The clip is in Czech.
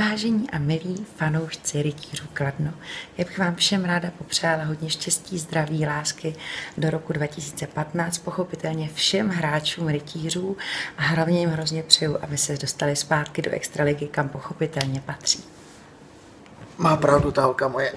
Vážení a milí fanoušci rytířů Kladno, já bych vám všem ráda popřála hodně štěstí, zdraví, lásky do roku 2015, pochopitelně všem hráčům rytířů a hlavně jim hrozně přeju, aby se dostali zpátky do extraligy, kam pochopitelně patří. Má pravdu ta holka moje.